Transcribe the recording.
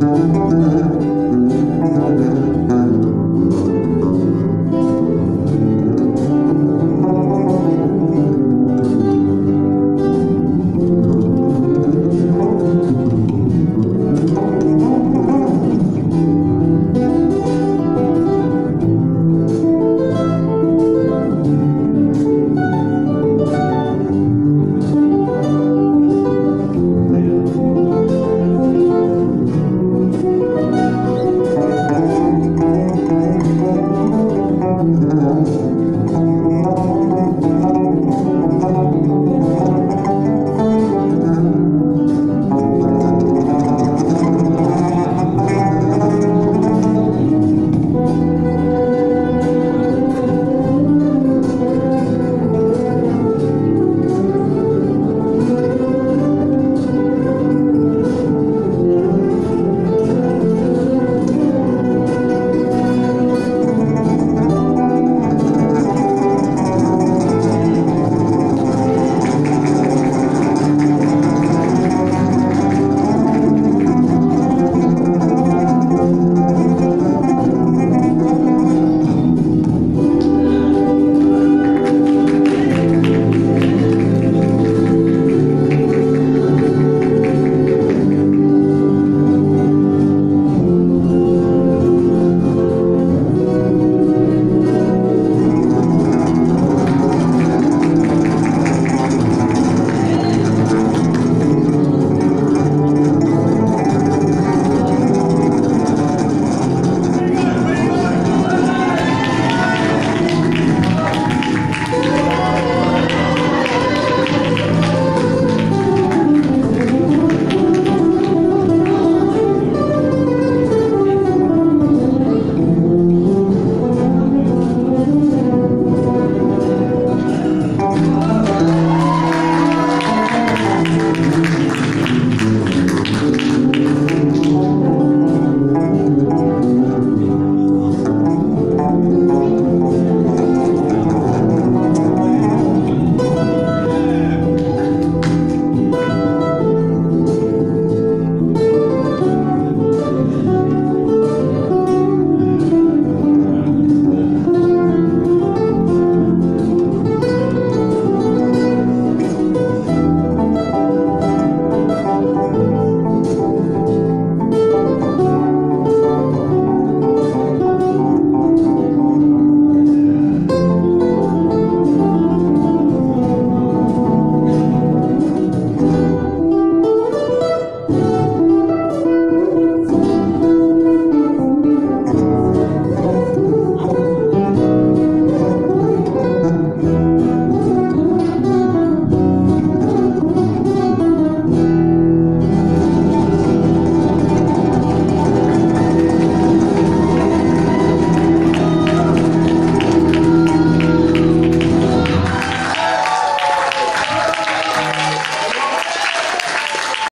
Música